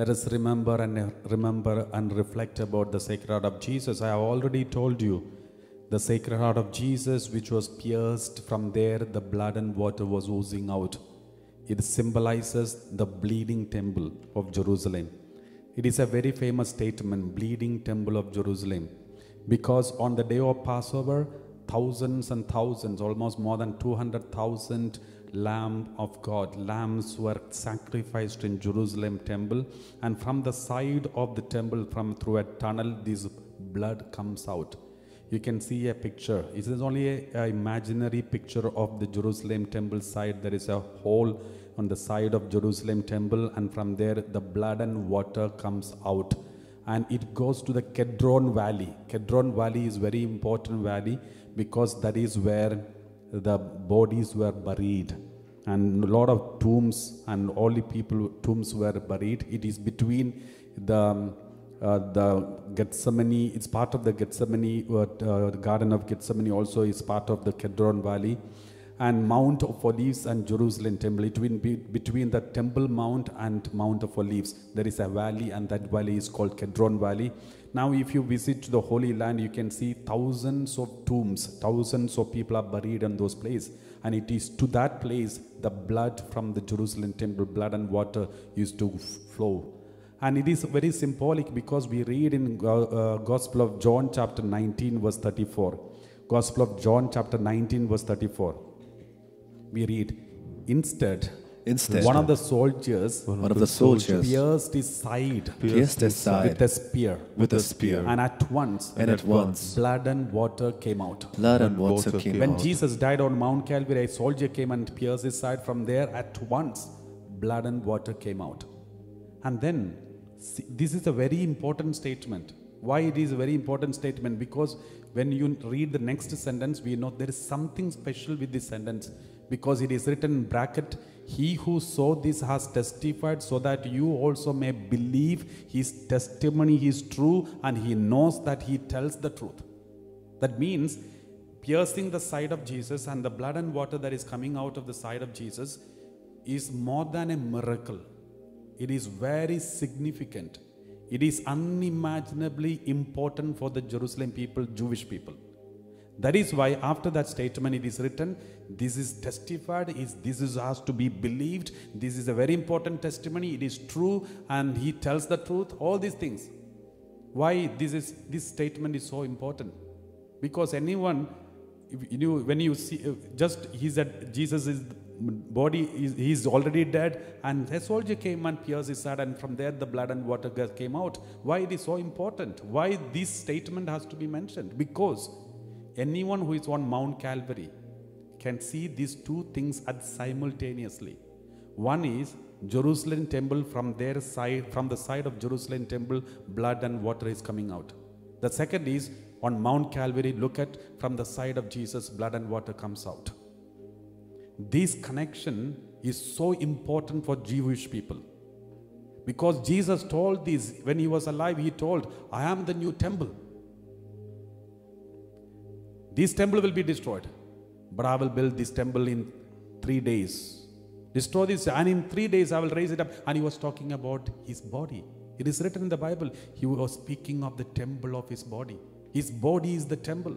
let us remember and remember and reflect about the Sacred Heart of Jesus. I have already told you the Sacred Heart of Jesus, which was pierced, from there the blood and water was oozing out. It symbolizes the bleeding temple of Jerusalem. It is a very famous statement, bleeding temple of Jerusalem, because on the day of Passover, thousands and thousands, almost more than 200,000 lamb of God, lambs were sacrificed in Jerusalem temple, and from the side of the temple, from through a tunnel, this blood comes out. You can see a picture. It is only a, imaginary picture of the Jerusalem temple side. There is a hole on the side of Jerusalem temple, and from there the blood and water comes out, and it goes to the Kedron Valley. Kedron Valley is very important valley because that is where the bodies were buried and a lot of tombs and all the people tombs were buried it is between the uh, the Gethsemane, it's part of the Gethsemane, uh, uh, Garden of Gethsemane also is part of the Kedron Valley. And Mount of Olives and Jerusalem Temple, between, be- between the Temple Mount and Mount of Olives, there is a valley, and that valley is called Kedron Valley. Now, if you visit the Holy Land, you can see thousands of tombs, thousands of people are buried in those places. And it is to that place the blood from the Jerusalem Temple, blood and water used to flow. And it is very symbolic because we read in uh, Gospel of John chapter 19 verse 34. Gospel of John chapter 19 verse 34. We read, instead, Instead, one of the soldiers one of the soldiers pierced his side pierced his side with a spear. with a spear, And at once, and at once blood and water came out. blood and water water came came When. Jesus died on Mount Calvary, a soldier came and pierced his side. From there, at once, blood and water came out. And then, see, this is a very important statement. Why it is a very important statement? Because when you read the next sentence, we know there is something special with this sentence because it is written in bracket. He who saw this has testified so that you also may believe his testimony is true and he knows that he tells the truth. That means piercing the side of Jesus and the blood and water that is coming out of the side of Jesus is more than a miracle. It is very significant. It is unimaginably important for the Jerusalem people, Jewish people. That is why after that statement it is written, this is testified, is this is has to be believed, this is a very important testimony, it is true, and he tells the truth, all these things. Why this is this statement is so important? Because anyone, you know, when you see, just he said Jesus is body is he's already dead, and a soldier came and pierced his side, and from there the blood and water came out. Why it is so important? Why this statement has to be mentioned? Because anyone who is on Mount Calvary can see these two things at simultaneously. One is Jerusalem temple from their side, from the side of Jerusalem temple, blood and water is coming out. The second is on Mount Calvary, look at from the side of Jesus, blood and water comes out. This connection is so important for Jewish people. Because Jesus told this when he was alive, he told, I am the new temple. This temple will be destroyed, but I will build this temple in three days. Destroy this, and in three days I will raise it up. And he was talking about his body. It is written in the Bible. He was speaking of the temple of his body. His body is the temple.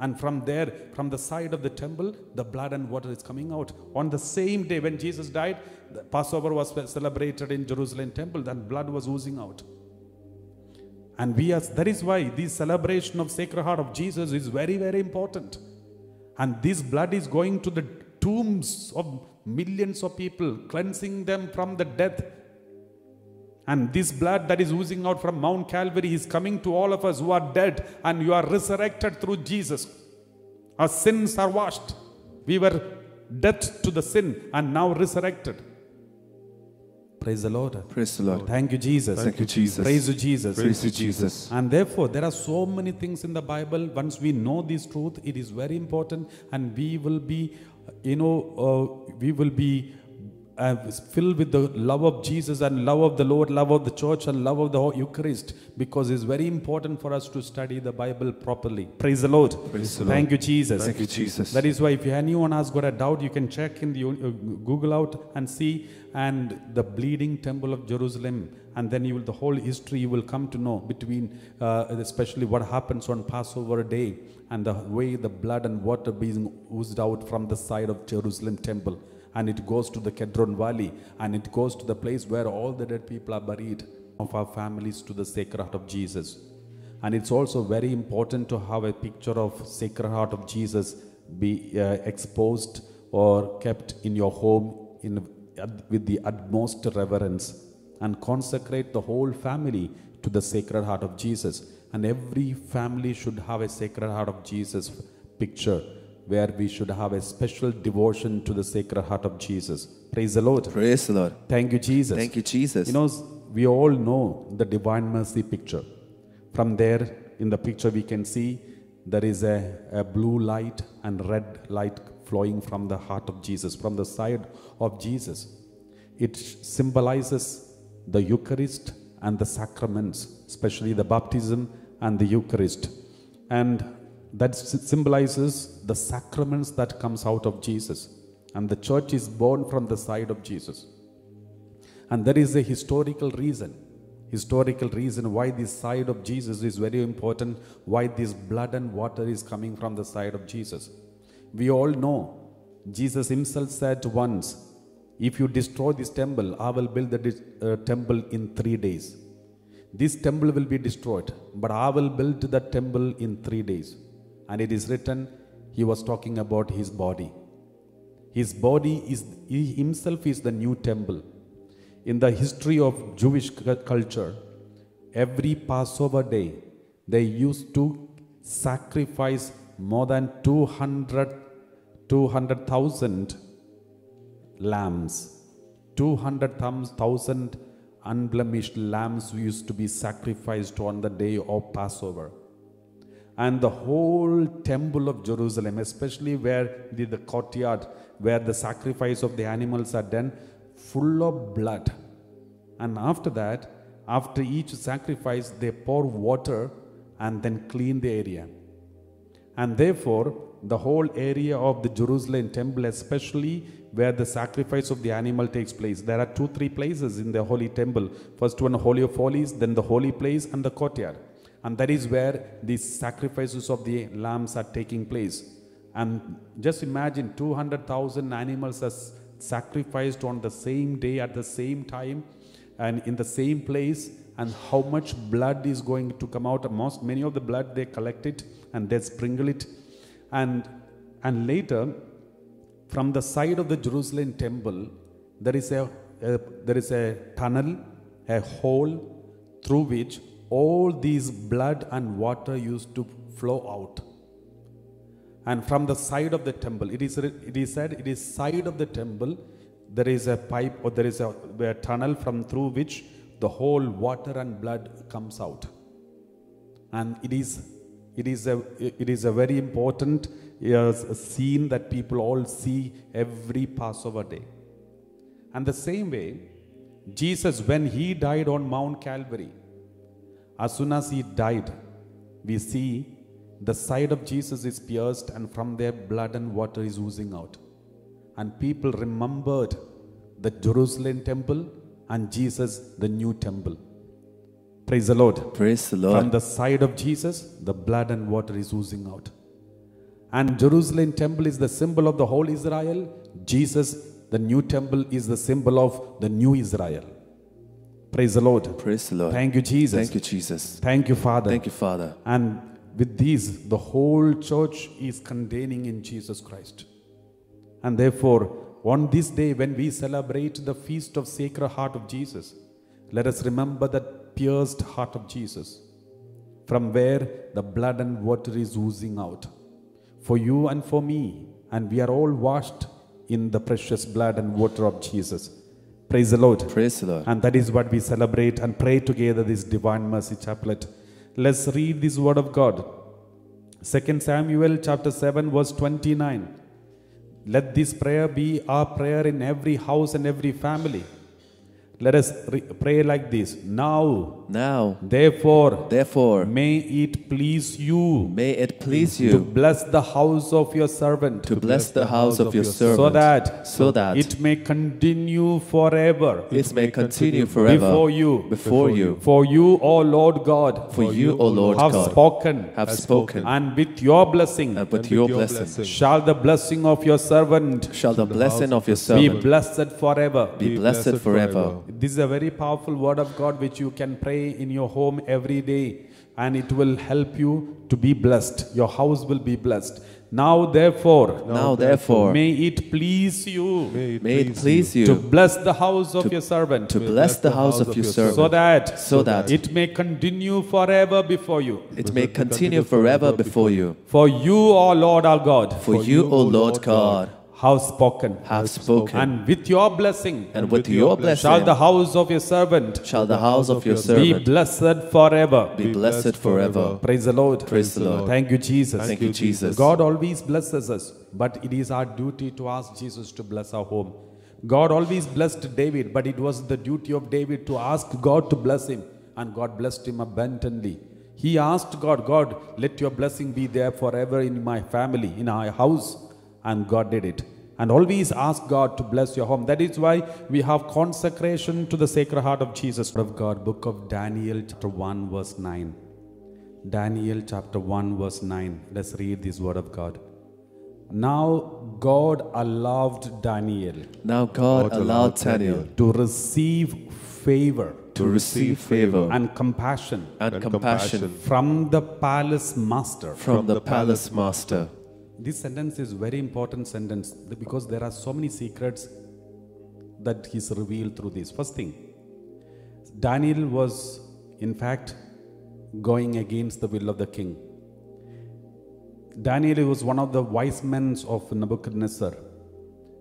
And from there, from the side of the temple, the blood and water is coming out. On the same day when Jesus died, the Passover was celebrated in Jerusalem temple, and blood was oozing out. And we are, that is why this celebration of Sacred Heart of Jesus is very, very important. And this blood is going to the tombs of millions of people, cleansing them from the death. And this blood that is oozing out from Mount Calvary is coming to all of us who are dead and you are resurrected through Jesus. Our sins are washed. We were dead to the sin and now resurrected. Praise the Lord. Praise the Lord. Thank you, Jesus. Thank you, Jesus. Praise you, Jesus. Praise you, Jesus. And therefore, there are so many things in the Bible. Once we know this truth, it is very important, and we will be, you know, uh, we will be uh, is filled with the love of Jesus and love of the Lord, love of the church, and love of the Eucharist because it's very important for us to study the Bible properly. Praise the Lord. Praise the Lord. Thank you, Jesus. Thank you, Jesus. That is why if anyone has got a doubt, you can check in the uh, Google out and see and the bleeding temple of Jerusalem, and then you will the whole history you will come to know between uh, especially what happens on Passover day and the way the blood and water being oozed out from the side of Jerusalem temple, and it goes to the Kedron Valley, and it goes to the place where all the dead people are buried of our families to the sacred heart of Jesus. And it's also very important to have a picture of Sacred Heart of Jesus be uh, exposed or kept in your home in, with the utmost reverence and consecrate the whole family to the Sacred Heart of Jesus. And every family should have a Sacred Heart of Jesus picture where we should have a special devotion to the Sacred Heart of Jesus. Praise the Lord. Praise the Lord. Thank you, Jesus. Thank you, Jesus. You know, we all know the Divine Mercy picture. From there, in the picture, we can see there is a, a blue light and red light flowing from the heart of Jesus, from the side of Jesus. It symbolizes the Eucharist and the sacraments, especially the baptism and the Eucharist. And that symbolizes the sacraments that comes out of Jesus. And the church is born from the side of Jesus. And there is a historical reason. Historical reason why this side of Jesus is very important, why this blood and water is coming from the side of Jesus. We all know Jesus himself said once, If you destroy this temple, I will build the uh, temple in three days. This temple will be destroyed, but I will build the temple in three days. And it is written, he was talking about his body. His body is, he himself is the new temple. In the history of Jewish culture, every Passover day, they used to sacrifice more than 200 200,000 lambs. 200,000 unblemished lambs used to be sacrificed on the day of Passover. And the whole temple of Jerusalem, especially where the, the courtyard, where the sacrifice of the animals are done, full of blood. And after that, after each sacrifice, they pour water and then clean the area. And therefore, the whole area of the Jerusalem temple, especially where the sacrifice of the animal takes place, there are two, three places in the holy temple. First one, Holy of Holies, then the holy place and the courtyard. And that is where these sacrifices of the lambs are taking place. And just imagine 200,000 animals are sacrificed on the same day at the same time and in the same place and how much blood is going to come out most many of the blood they collect it and they sprinkle it and and later from the side of the jerusalem temple there is a, a there is a tunnel a hole through which all these blood and water used to flow out. And from the side of the temple it is it is said it is side of the temple there is a pipe or there is a, a tunnel from through which the whole water and blood comes out. And it is it is a it is a very important uh, scene that people all see every passover day. And the same way jesus when he died on mount calvary as soon as he died we see the side of jesus is pierced and from there blood and water is oozing out and people remembered the jerusalem temple and jesus the new temple praise the lord Praise the Lord. from the side of Jesus, the blood and water is oozing out. And Jerusalem temple is the symbol of the whole Israel. Jesus, the new temple, is the symbol of the new Israel. Praise the Lord. Praise the Lord. Thank you, Jesus. Thank you, Jesus. Thank you, Father. Thank you, Father. And with these, the whole church is containing in Jesus Christ. And therefore, on this day, when we celebrate the feast of Sacred Heart of Jesus, let us remember that pierced heart of Jesus, from where the blood and water is oozing out. For you and for me, and we are all washed in the precious blood and water of Jesus. Praise the Lord. Praise the Lord. And that is what we celebrate and pray together this Divine Mercy Chaplet. Let's read this word of God. 2 Samuel chapter 7 verse 29. Let this prayer be our prayer in every house and every family. Let us re- pray like this. Now, Now, therefore, therefore, may it please you may it please you, to bless the house of your servant. to bless the house of your servant, so that so that it may continue forever. It may continue forever. Before you. before you. For you, O Lord God, For you, O Lord have God, spoken, have spoken, and with your blessing. And with your blessing. shall the blessing of your servant shall the blessing of your servant be blessed forever. be blessed forever. This is a very powerful word of God which you can pray in your home every day and it will help you to be blessed. Your house will be blessed. Now, therefore, Now, therefore, may it please you may it please you to bless the house of your servant to bless the house of your servant, so that, so that it may continue forever before you. it may continue forever before you. For you, O Lord our God, For you, O Lord God, have spoken. have spoken, And with your blessing and with your blessing shall the house of your servant shall the house of your servant. be blessed forever. be blessed forever. Praise the Lord. Praise the Lord. Thank you, Jesus. Thank you, Jesus. God always blesses us, but it is our duty to ask Jesus to bless our home. God always blessed David, but it was the duty of David to ask God to bless him, and God blessed him abundantly. He asked God, God, let your blessing be there forever in my family, in our house, and God did it. And always ask God to bless your home. That is why we have consecration to the Sacred Heart of Jesus. Word Of God, Book of Daniel, chapter 1, verse 9. Daniel chapter 1, verse 9. Let's read this word of God. Now God allowed Daniel Now God allowed Daniel to receive favor to receive favor and compassion and compassion from the palace master. from the palace master. This sentence is very important sentence because there are so many secrets that he's revealed through this. First thing, Daniel was in fact going against the will of the king. Daniel was one of the wise men of Nebuchadnezzar,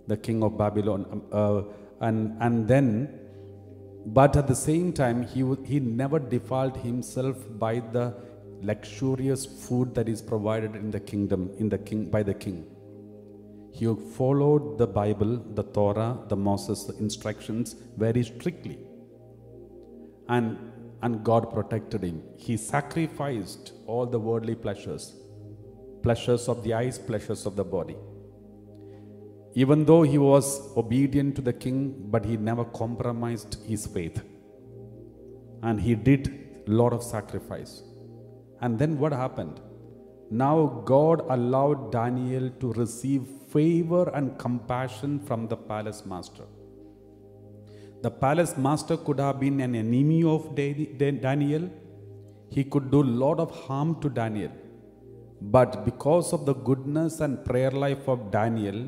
the king of Babylon, Um, uh, and and then, but at the same time, he he never defiled himself by the luxurious food that is provided in the kingdom in the king by the king. He followed the Bible, the Torah, the Moses instructions very strictly and and God protected him. He sacrificed all the worldly pleasures, pleasures of the eyes, pleasures of the body. Even though he was obedient to the king, but he never compromised his faith. And he did a lot of sacrifice. And then what happened? Now God allowed Daniel to receive favor and compassion from the palace master. The palace master could have been an enemy of Da- Da- Daniel. He could do a lot of harm to Daniel. But because of the goodness and prayer life of Daniel,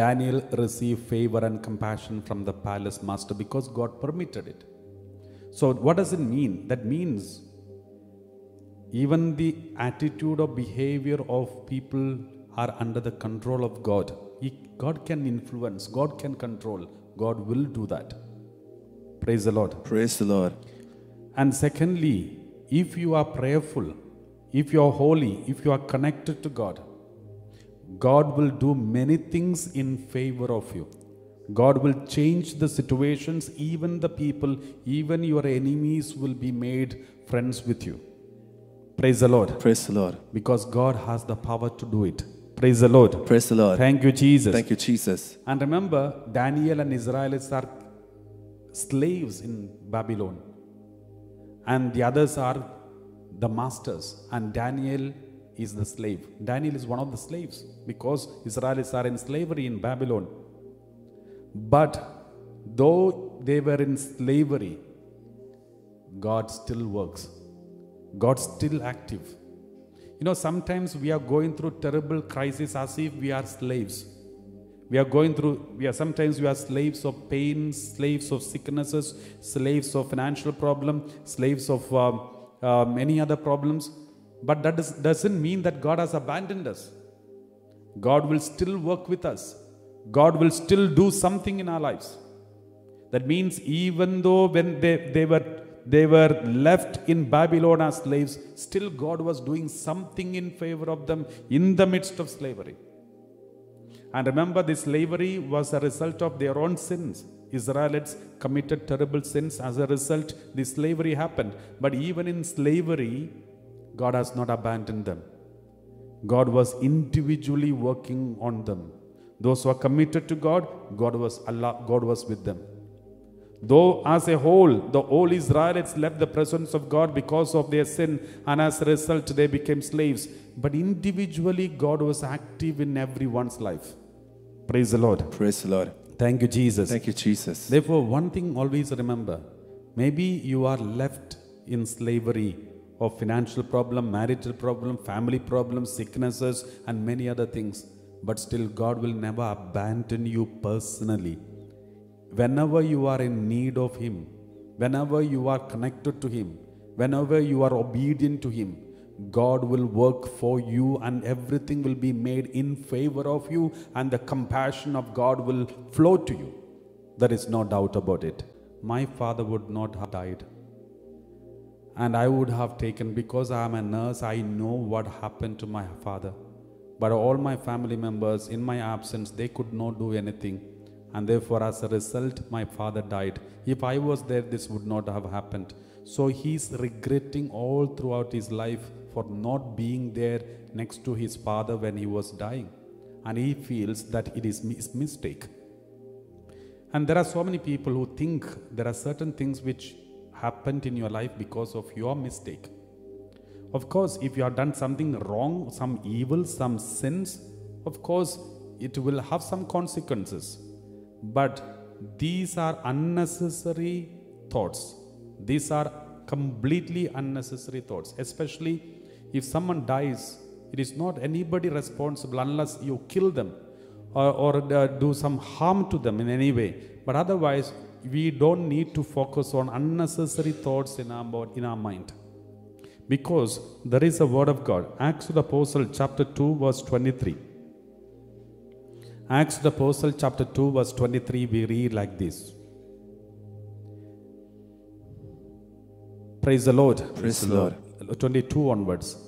Daniel received favor and compassion from the palace master because God permitted it. So, what does it mean? That means even the attitude or behavior of people are under the control of God. He- God can influence, God can control, God will do that. Praise the Lord. Praise the Lord. And secondly, if you are prayerful, if you are holy, if you are connected to God, God will do many things in favor of you. God will change the situations, even the people, even your enemies will be made friends with you. Praise the Lord. Praise the Lord. Because God has the power to do it. Praise the Lord. Praise the Lord. Thank you, Jesus. Thank you, Jesus. And remember, Daniel and Israelites are slaves in Babylon, and the others are the masters, and Daniel is the slave. Daniel is one of the slaves because Israelites are in slavery in Babylon. But though they were in slavery, God still works. God's still active. You know, sometimes we are going through terrible crisis as if we are slaves. We are going through, we are sometimes we are slaves of pain, slaves of sicknesses, slaves of financial problem, slaves of um, uh, many other problems. But that does, doesn't mean that God has abandoned us. God will still work with us. God will still do something in our lives. That means even though when they, they were they were left in Babylon as slaves, still God was doing something in favor of them in the midst of slavery. And remember, this slavery was a result of their own sins. Israelites committed terrible sins. As a result, this slavery happened. But even in slavery, God has not abandoned them. God was individually working on them. Those who are committed to God, God was Allah, God was with them. Though as a whole, the whole Israelites left the presence of God because of their sin, and as a result, they became slaves. But individually, God was active in everyone's life. Praise the Lord. Praise the Lord. Thank you, Jesus. Thank you, Jesus. Therefore, one thing always remember maybe you are left in slavery of financial problem, marital problem, family problems, sicknesses, and many other things. But still, God will never abandon you personally. Whenever you are in need of Him, whenever you are connected to Him, whenever you are obedient to Him, God will work for you and everything will be made in favor of you, and the compassion of God will flow to you. There is no doubt about it. My father would not have died. And I would have taken, because I am a nurse, I know what happened to my father. But all my family members, in my absence, they could not do anything. And therefore, as a result, my father died. If I was there, this would not have happened. So he's regretting all throughout his life for not being there next to his father when he was dying. And he feels that it is his mistake. And there are so many people who think there are certain things which happened in your life because of your mistake. Of course, if you have done something wrong, some evil, some sins, of course, it will have some consequences. But these are unnecessary thoughts. These are completely unnecessary thoughts. Especially if someone dies, it is not anybody responsible unless you kill them or, or uh, do some harm to them in any way. But otherwise, we don't need to focus on unnecessary thoughts in our, in our mind. Because there is a word of God. Acts of the Apostle, chapter 2, verse 23. Acts of the Apostle, chapter 2, verse 23, we read like this. Praise the Lord. Praise the Lord. 22 onwards.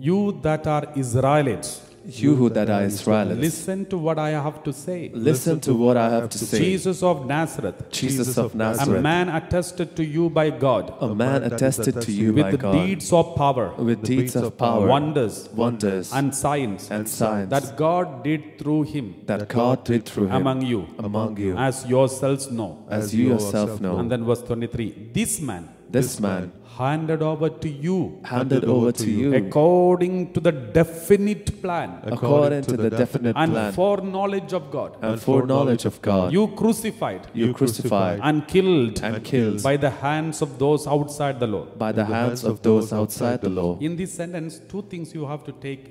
You that are Israelites, You who that are Israelites, listen to what I have to say. listen to what I have to say. Jesus of Nazareth, Jesus of Nazareth. a man attested to you by God. A man attested to you by with God. deeds of power, with deeds of power, wonders, wonders, and signs. And signs. That God did through him. That God did through him. Among you, among you, as yourselves know. as you yourself know. And then verse 23 This man This man handed over to you. Handed over to you. according to the definite plan. According to the definite and plan. foreknowledge of God. and foreknowledge of God. You crucified. You crucified. and killed. And killed. by the hands of those outside the law. by the hands of those outside the law. In this sentence, two things you have to take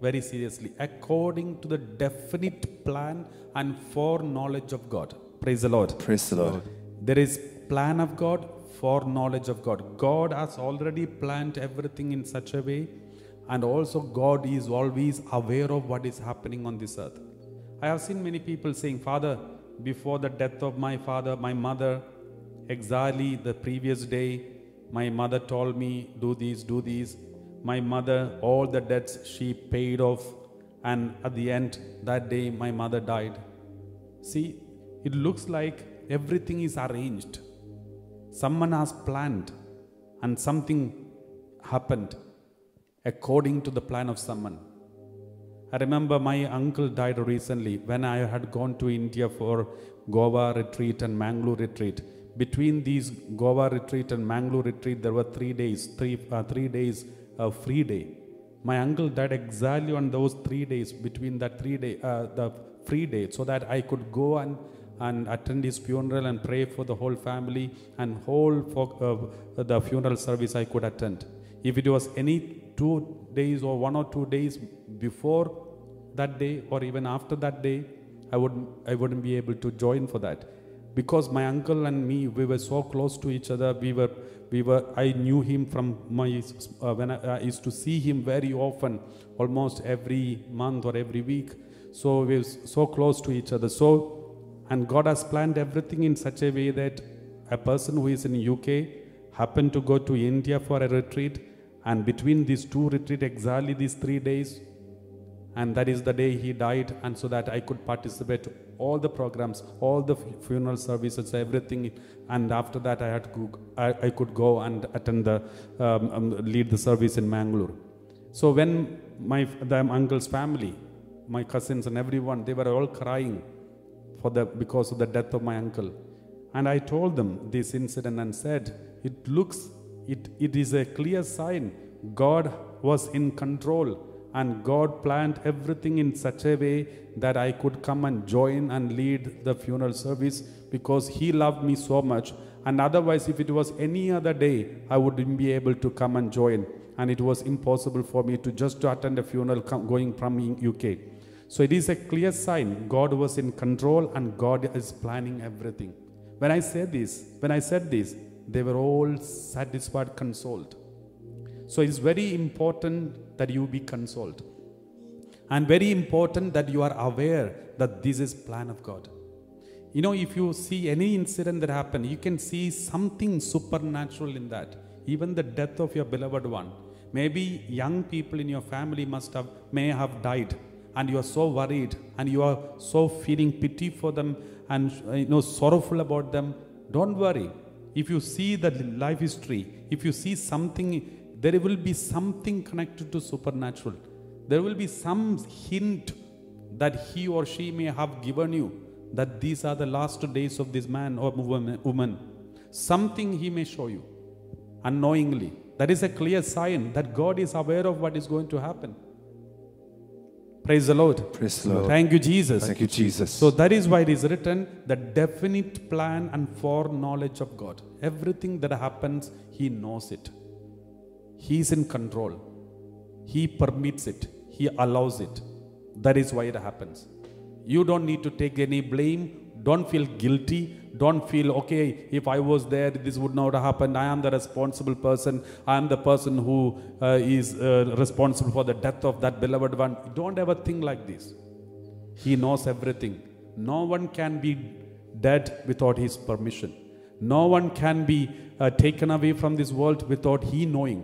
very seriously. According to the definite plan and foreknowledge of God. Praise the Lord. Praise the Lord. There is plan of God, foreknowledge of God. God has already planned everything in such a way, and also God is always aware of what is happening on this earth. I have seen many people saying, Father, before the death of my father, my mother, exactly the previous day, my mother told me, do these, do these. My mother, all the debts she paid off, and at the end, that day, my mother died. See, it looks like everything is arranged. Someone has planned, and something happened according to the plan of someone. I remember my uncle died recently when I had gone to India for Goa retreat and Mangalore retreat. Between these Goa retreat and Mangalore retreat, there were three days, three, uh, three days of free day. My uncle died exactly on those three days, between that three day, uh, the free day, so that I could go and, and attend his funeral and pray for the whole family and whole for, uh, the funeral service I could attend. If it was any two days or one or two days before that day or even after that day, I wouldn't, I wouldn't be able to join for that. Because my uncle and me, we were so close to each other. We were, we were. I knew him from my uh, when I, I used to see him very often, almost every month or every week. So we were so close to each other. So, and God has planned everything in such a way that a person who is in UK happened to go to India for a retreat, and between these two retreat, exactly these three days, And that is the day he died, and so that I could participate all the programs, all the funeral services, everything. And after that, I had go- I, I could go and attend the, um, um, lead the service in Mangalore. So when my the uncle's family, my cousins and everyone, they were all crying for the because of the death of my uncle. And I told them this incident and said, it looks, it, it is a clear sign God was in control and God planned everything in such a way that I could come and join and lead the funeral service because He loved me so much. And otherwise, if it was any other day, I wouldn't be able to come and join. And it was impossible for me to just to attend a funeral com- going from UK. So it is a clear sign God was in control and God is planning everything. When I said this, when I said this, they were all satisfied, consoled. So it's very important that you be consoled. And very important that you are aware that this is plan of God. You know, if you see any incident that happened, you can see something supernatural in that. Even the death of your beloved one. Maybe young people in your family must have may have died, and you are so worried, and you are so feeling pity for them, and uh, you know sorrowful about them. Don't worry. If you see the life history, if you see something, there will be something connected to supernatural. There will be some hint that he or she may have given you that these are the last days of this man or woman. woman. Something he may show you unknowingly. That is a clear sign that God is aware of what is going to happen. Praise the Lord. Praise the Lord. Thank you, Jesus. Thank you, Jesus. So that is why it is written the definite plan and foreknowledge of God. Everything that happens, He knows it. He is in control. He permits it. He allows it. That is why it happens. You don't need to take any blame. Don't feel guilty. Don't feel, okay, if I was there, this would not have happened. I am the responsible person. I am the person who uh, is uh, responsible for the death of that beloved one. Don't ever think like this. He knows everything. No one can be dead without His permission. No one can be uh, taken away from this world without He knowing.